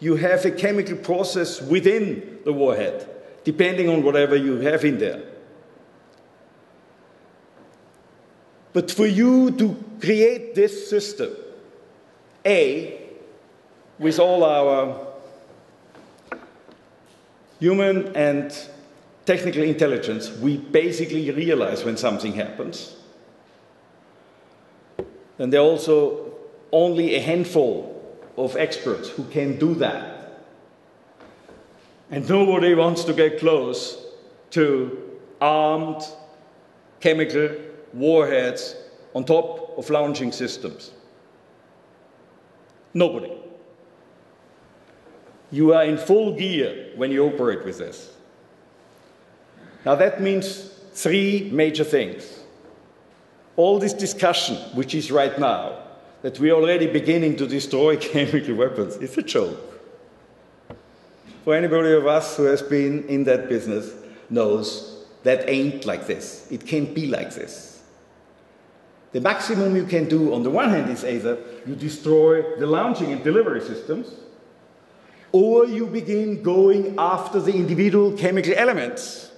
Speaker 4: you have a chemical process within the warhead, depending on whatever you have in there. But for you to create this system, A, with all our human and technical intelligence, we basically realize when something happens. And there are also only a handful of experts who can do that. And nobody wants to get close to armed chemical warheads on top of launching systems. Nobody. You are in full gear when you operate with this. Now, that means three major things. All this discussion, which is right now, that we're already beginning to destroy chemical weapons, is a joke. For anybody of us who has been in that business knows that ain't like this. It can't be like this. The maximum you can do on the one hand is either you destroy the launching and delivery systems, or you begin going after the individual chemical elements,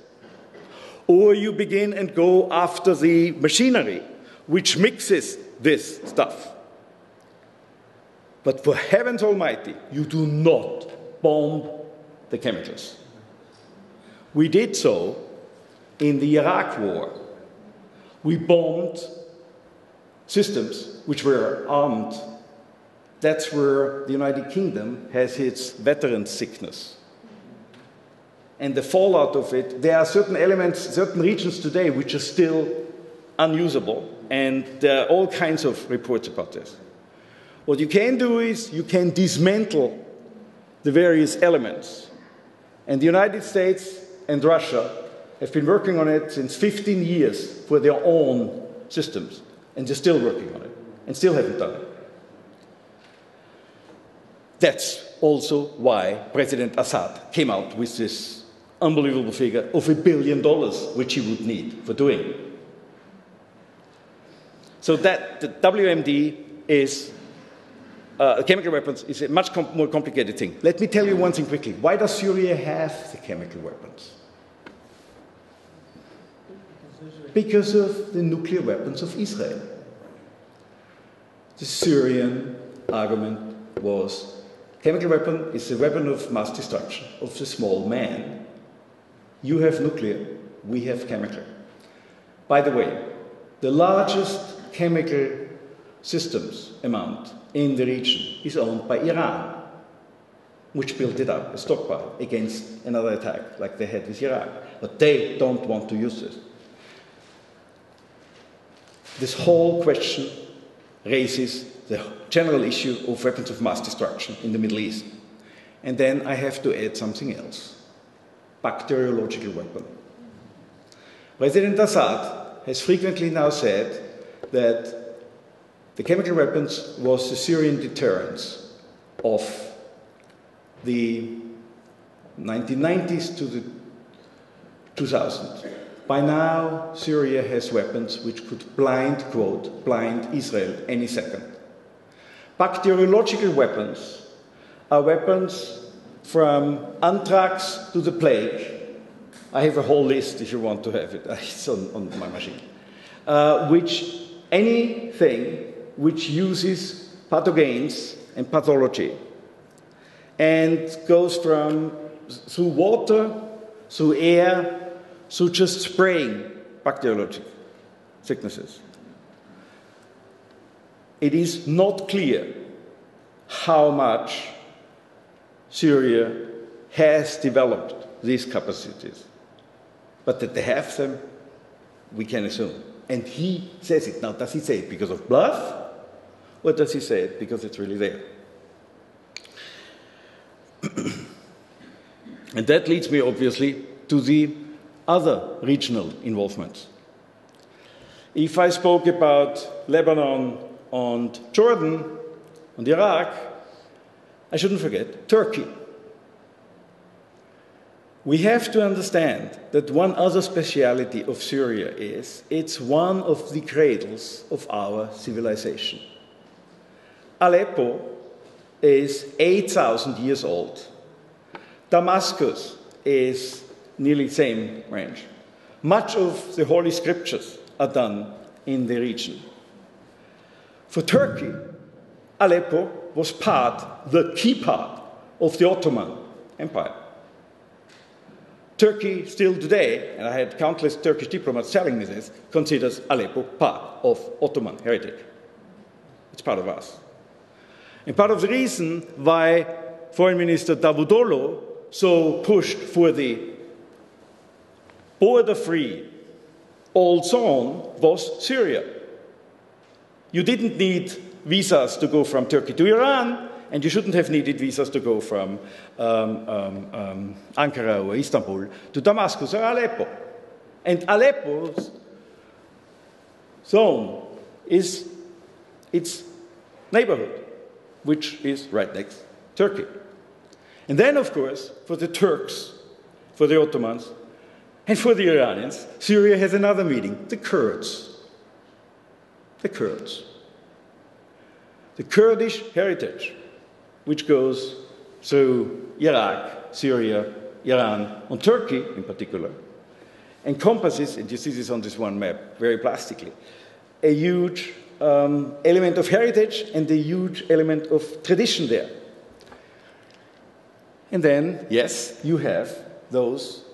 Speaker 4: or you begin and go after the machinery which mixes this stuff. But for heavens almighty, you do not bomb the chemicals. We did so in the Iraq war. We bombed systems which were armed that's where the United Kingdom has its veteran sickness. And the fallout of it, there are certain elements, certain regions today which are still unusable, and there are all kinds of reports about this. What you can do is you can dismantle the various elements. And the United States and Russia have been working on it since 15 years for their own systems, and they're still working on it, and still haven't done it. That's also why President Assad came out with this unbelievable figure of a billion dollars, which he would need for doing. So that the WMD is uh, chemical weapons is a much com more complicated thing. Let me tell you one thing quickly. Why does Syria have the chemical weapons? Because of the nuclear weapons of Israel. The Syrian argument was Chemical weapon is a weapon of mass destruction of the small man. You have nuclear. we have chemical. By the way, the largest chemical systems amount in the region is owned by Iran, which built it up, a stockpile, against another attack like they had with Iraq. But they don't want to use this. This whole question raises the general issue of weapons of mass destruction in the Middle East. And then I have to add something else bacteriological weapon. President Assad has frequently now said that the chemical weapons was the Syrian deterrence of the 1990s to the 2000s. By now, Syria has weapons which could blind, quote, blind Israel any second. Bacteriological weapons are weapons from anthrax to the plague. I have a whole list if you want to have it, it's on, on my machine. Uh, which anything which uses pathogens and pathology and goes from through water, through air, through just spraying bacteriological sicknesses. It is not clear how much Syria has developed these capacities. But that they have them, we can assume. And he says it. Now, does he say it because of bluff? Or does he say it because it's really there? and that leads me, obviously, to the other regional involvements. If I spoke about Lebanon and Jordan and Iraq, I shouldn't forget Turkey. We have to understand that one other speciality of Syria is it's one of the cradles of our civilization. Aleppo is 8,000 years old. Damascus is nearly the same range. Much of the Holy Scriptures are done in the region. For Turkey, Aleppo was part, the key part, of the Ottoman Empire. Turkey, still today, and I had countless Turkish diplomats telling me this, considers Aleppo part of Ottoman heritage. It's part of us. And part of the reason why Foreign Minister Davutoglu so pushed for the border free old zone was Syria. You didn't need visas to go from Turkey to Iran, and you shouldn't have needed visas to go from um, um, um, Ankara or Istanbul to Damascus or Aleppo. And Aleppo's zone is its neighborhood, which is right next Turkey. And then, of course, for the Turks, for the Ottomans, and for the Iranians, Syria has another meaning the Kurds. The Kurds. The Kurdish heritage, which goes through Iraq, Syria, Iran, and Turkey in particular, encompasses, and you see this on this one map very plastically, a huge um, element of heritage and a huge element of tradition there. And then, yes, you have those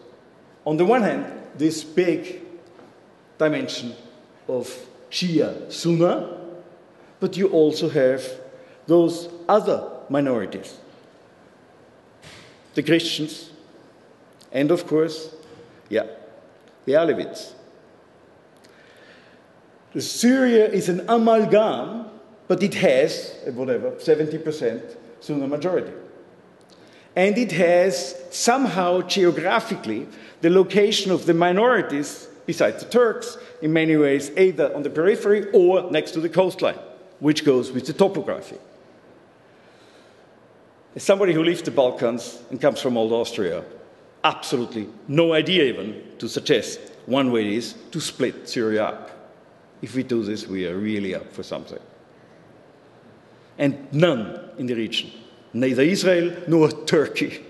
Speaker 4: on the one hand, this big dimension of Shia Sunna, but you also have those other minorities the Christians, and of course, yeah, the Alevites. The Syria is an amalgam, but it has, eh, whatever, 70% Sunni majority. And it has somehow geographically the location of the minorities, besides the Turks, in many ways either on the periphery or next to the coastline, which goes with the topography. As somebody who leaves the Balkans and comes from old Austria, absolutely no idea even to suggest one way is to split Syria up. If we do this, we are really up for something. And none in the region, neither Israel nor Turkey,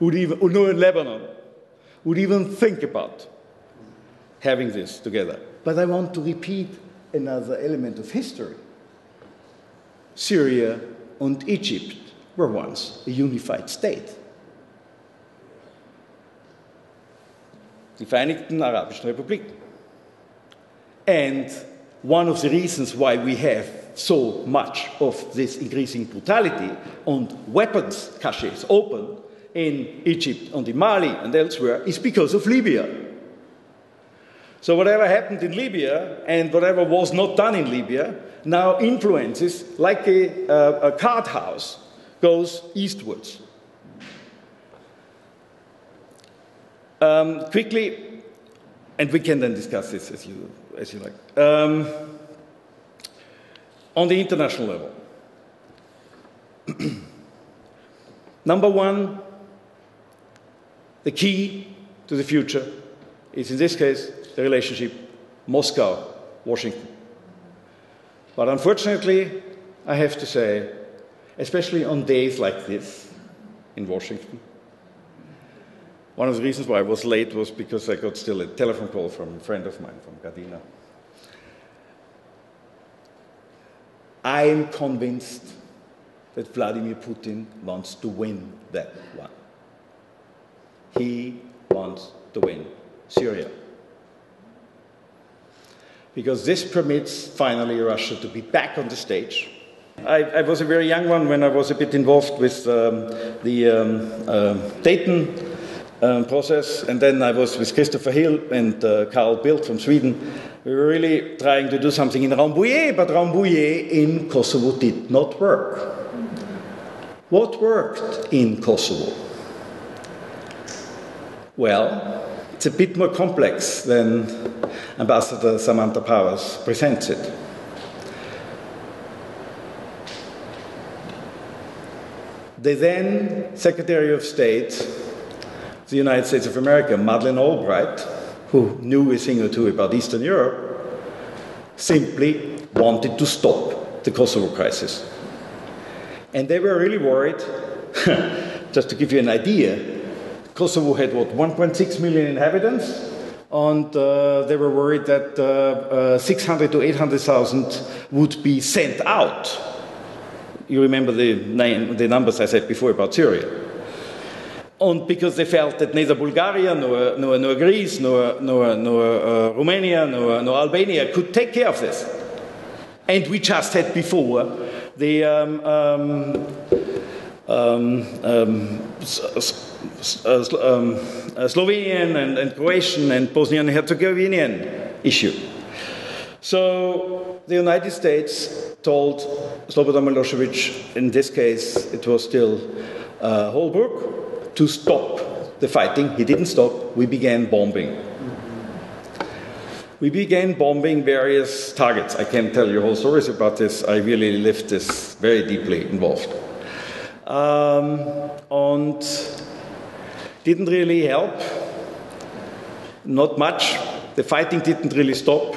Speaker 4: would even, nor Lebanon, would even think about having this together. But I want to repeat another element of history. Syria and Egypt were once a unified state. die Vereinigten Arabischen Republiken. And one of the reasons why we have so much of this increasing brutality and weapons caches open in Egypt and in Mali and elsewhere is because of Libya. So, whatever happened in Libya and whatever was not done in Libya now influences, like a, uh, a card house, goes eastwards. Um, quickly, and we can then discuss this as you, as you like. Um, on the international level, number one, the key to the future is in this case the relationship Moscow Washington. But unfortunately, I have to say, especially on days like this in Washington, one of the reasons why I was late was because I got still a telephone call from a friend of mine from Gardena. I am convinced that Vladimir Putin wants to win that one. He wants to win Syria. Because this permits finally Russia to be back on the stage. I, I was a very young one when I was a bit involved with um, the um, uh, Dayton um, process, and then I was with Christopher Hill and uh, Carl Bildt from Sweden. We were really trying to do something in Rambouillet, but Rambouillet in Kosovo did not work. What worked in Kosovo? Well, it's a bit more complex than Ambassador Samantha Powers presents it. The then Secretary of State of the United States of America, Madeleine Albright, who knew a thing or two about Eastern Europe, simply wanted to stop the Kosovo crisis. And they were really worried, just to give you an idea, Kosovo had what, 1.6 million inhabitants? And uh, they were worried that uh, uh, 600 to 800,000 would be sent out. You remember the, name, the numbers I said before about Syria. And because they felt that neither Bulgaria, nor, nor, nor Greece, nor, nor, nor uh, Romania, nor, nor Albania could take care of this. And we just had before the um, um, um, uh, um, Slovenian and, and, Croatian and Bosnian Herzegovinian issue. So the United States told Slobodan Milosevic, in this case it was still uh, Holbrooke, to stop the fighting. He didn't stop. We began bombing. We began bombing various targets. I can't tell you whole stories about this. I really lived this very deeply involved. Um, and didn't really help. Not much. The fighting didn't really stop.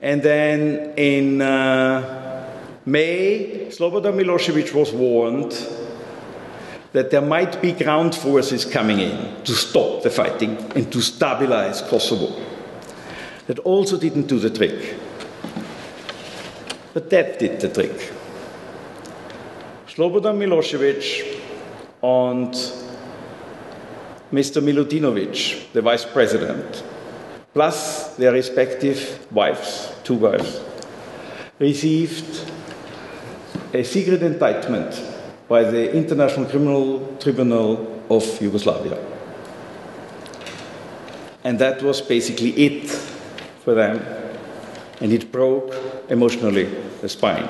Speaker 4: And then in uh, May, Slobodan Milosevic was warned that there might be ground forces coming in to stop the fighting and to stabilize Kosovo. That also didn't do the trick. But that did the trick. Slobodan Milosevic and Mr. Milutinovic, the vice president, plus their respective wives, two wives, received a secret indictment by the International Criminal Tribunal of Yugoslavia. And that was basically it for them. And it broke emotionally the spine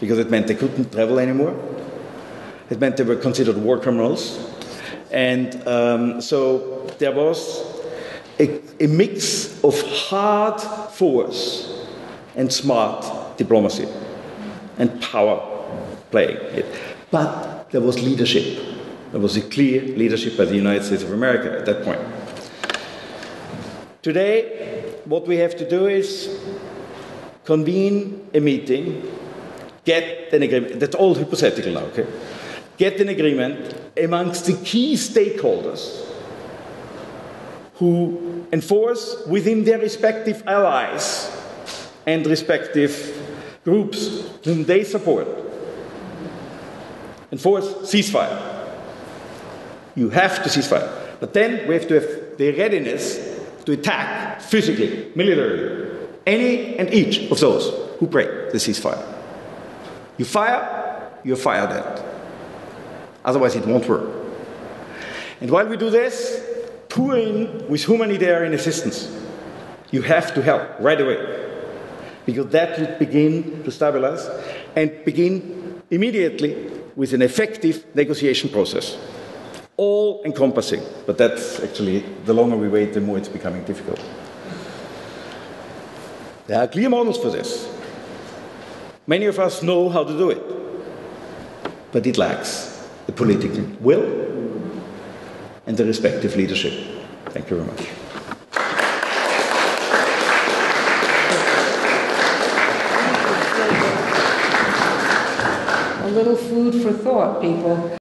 Speaker 4: because it meant they couldn't travel anymore. It meant they were considered war criminals and um, so there was a, a mix of hard force and smart diplomacy and power playing it. But there was leadership. There was a clear leadership by the United States of America at that point. Today, what we have to do is convene a meeting, get an agreement. That's all hypothetical now, okay? Get an agreement amongst the key stakeholders who enforce within their respective allies and respective groups whom they support. Enforce ceasefire. You have to ceasefire. But then we have to have the readiness to attack physically, militarily, any and each of those who break the ceasefire. You fire, you fire dead. Otherwise, it won't work. And while we do this, pour in with humanitarian assistance. You have to help right away. Because that will begin to stabilize and begin immediately with an effective negotiation process. All encompassing, but that's actually, the longer we wait, the more it's becoming difficult. There are clear models for this. Many of us know how to do it, but it lacks the political will and the respective leadership. Thank you very much.
Speaker 1: A little food for thought, people.